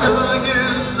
Again. you.